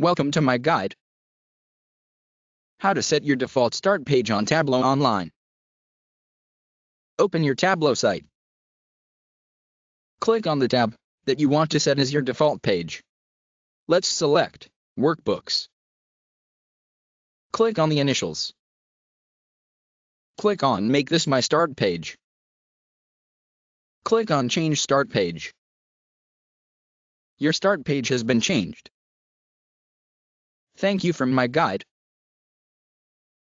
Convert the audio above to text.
Welcome to MyGuide. How to set your default start page on Tableau Online. Open your Tableau site. Click on the tab that you want to set as your default page. Let's select Workbooks. Click on the initials. Click on Make this my start page. Click on Change Start Page. Your start page has been changed. Thank you from MyGuide.